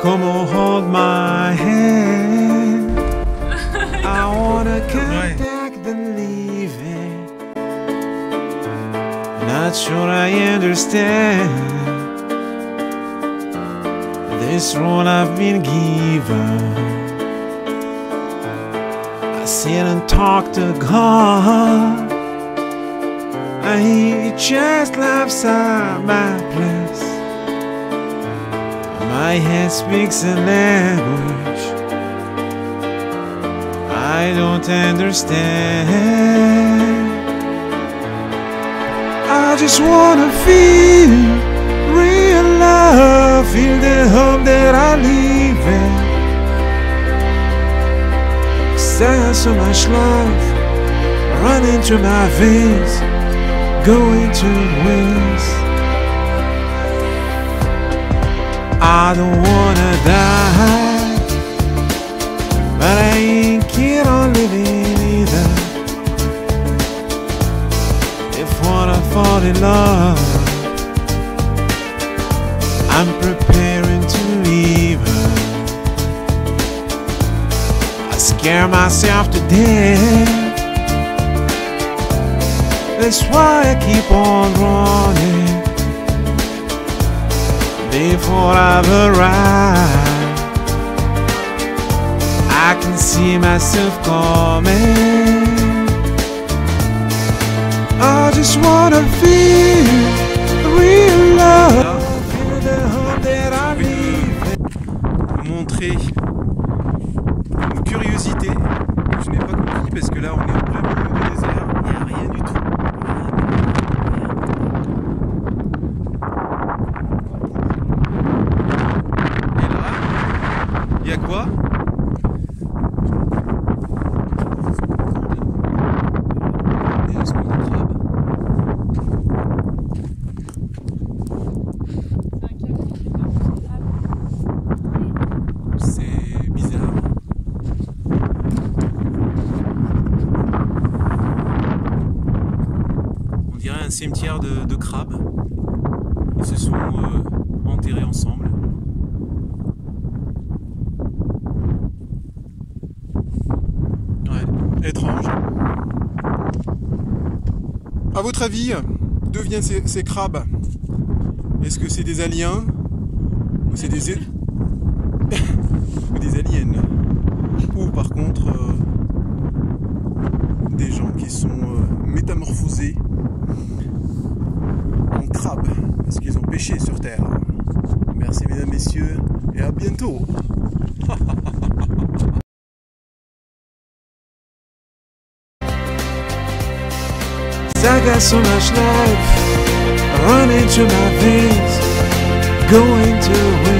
Come on, hold my hand. I wanna contact the leaving. Not sure I understand this role I've been given. I sit and talk to God. And he just laughs at my place. My head speaks a language I don't understand. I just wanna feel real love, feel the hope that I live in. 'Cause I have so much love running through my veins, going to waste. I don't wanna die, but I ain't keen on living either. If wanna fall in love, I'm preparing to leave. I scare myself to death. That's why I keep on running before I've arrived. I can see myself coming. I just wanna feel real love. Montrer une curiosité que je n'ai pas compris parce que là on est en un cimetière de, de crabes. Ils se sont euh, enterrés ensemble. Étrange. À votre avis, d'où viennent ces, crabes? Est-ce que c'est des aliens? Ou c'est des, ou des aliens? Ou par contre euh, des gens qui sont euh, métamorphosés en crabes parce qu'ils ont pêché sur Terre. Merci mesdames, messieurs et à bientôt I got so much life running through my veins, going to win.